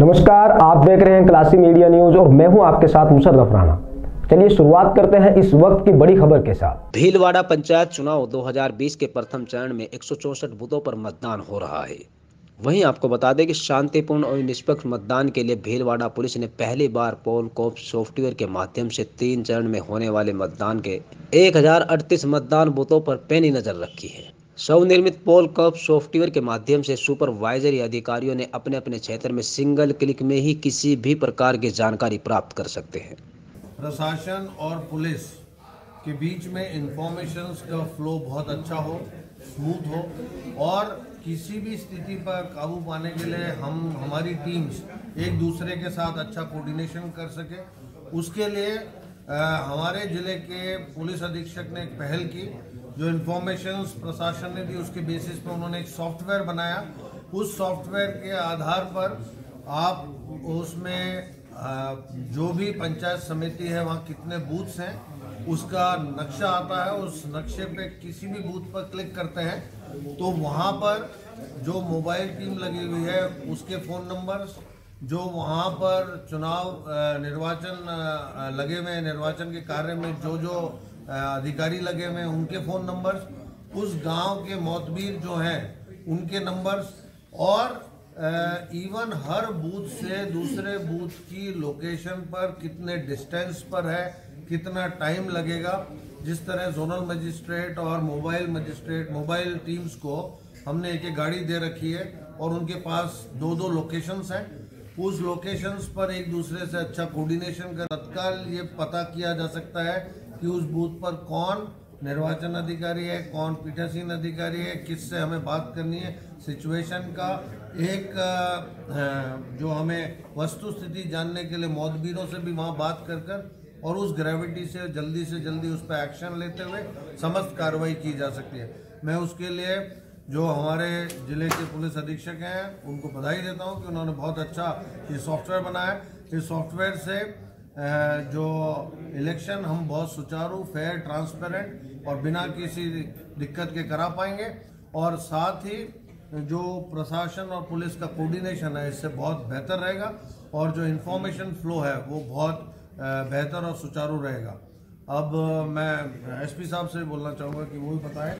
नमस्कार, आप देख रहे हैं क्लासी मीडिया न्यूज़ और मैं हूँ आपके साथ मुशर्रफ राणा। चलिए शुरुआत करते हैं इस वक्त की बड़ी खबर के साथ। भीलवाड़ा पंचायत चुनाव 2020 के प्रथम चरण में एक बूथों पर मतदान हो रहा है। वहीं आपको बता दें कि शांतिपूर्ण और निष्पक्ष मतदान के लिए भीलवाड़ा पुलिस ने पहली बार पोल कोप सॉफ्टवेयर के माध्यम से तीन चरण में होने वाले मतदान के एक हज़ार अड़तीस मतदान बूथों पर पैनी नज़र रखी है। स्वनिर्मित पोल कप सॉफ्टवेयर के माध्यम से सुपरवाइजरी अधिकारियों ने अपने अपने क्षेत्र में सिंगल क्लिक में ही किसी भी प्रकार की जानकारी प्राप्त कर सकते हैं। प्रशासन और पुलिस के बीच में इंफॉर्मेशन का फ्लो बहुत अच्छा हो स्मूथ हो, और किसी भी स्थिति पर काबू पाने के लिए हम, हमारी टीम्स एक दूसरे के साथ अच्छा कोऑर्डिनेशन कर सके। उसके लिए हमारे ज़िले के पुलिस अधीक्षक ने एक पहल की, जो इन्फॉर्मेशन प्रशासन ने दी, उसके बेसिस पर उन्होंने एक सॉफ्टवेयर बनाया। उस सॉफ्टवेयर के आधार पर आप उसमें जो भी पंचायत समिति है, वहाँ कितने बूथ्स हैं, उसका नक्शा आता है। उस नक्शे पे किसी भी बूथ पर क्लिक करते हैं तो वहाँ पर जो मोबाइल टीम लगी हुई है, उसके फ़ोन नंबर जो वहाँ पर चुनाव निर्वाचन लगे हुए निर्वाचन के कार्य में जो जो अधिकारी लगे हुए उनके फ़ोन नंबर्स, उस गाँव के मोतबीर जो हैं, उनके नंबर्स, और इवन हर बूथ से दूसरे बूथ की लोकेशन पर कितने डिस्टेंस पर है, कितना टाइम लगेगा, जिस तरह जोनल मजिस्ट्रेट और मोबाइल मजिस्ट्रेट मोबाइल टीम्स को हमने एक एक गाड़ी दे रखी है, और उनके पास दो दो लोकेशंस हैं उस लोकेशंस पर एक दूसरे से अच्छा कोऑर्डिनेशन कर तत्काल ये पता किया जा सकता है कि उस बूथ पर कौन निर्वाचन अधिकारी है, कौन पीठासीन अधिकारी है, किससे हमें बात करनी है। सिचुएशन का एक जो हमें वस्तु स्थिति जानने के लिए मौतबीरों से भी वहाँ बात कर कर और उस ग्रेविटी से जल्दी से जल्दी उस पर एक्शन लेते हुए समस्त कार्रवाई की जा सकती है। मैं उसके लिए जो हमारे ज़िले के पुलिस अधीक्षक हैं, उनको बधाई देता हूँ कि उन्होंने बहुत अच्छा ये सॉफ्टवेयर बनाया। इस सॉफ्टवेयर से जो इलेक्शन, हम बहुत सुचारू फेयर ट्रांसपेरेंट और बिना किसी दिक्कत के करा पाएँगे। और साथ ही, जो प्रशासन और पुलिस का कोऑर्डिनेशन है, इससे बहुत बेहतर रहेगा और जो इन्फॉर्मेशन फ्लो है, वो बहुत बेहतर और सुचारू रहेगा। अब मैं, एसपी साहब से बोलना चाहूँगा कि वो भी बताएँ।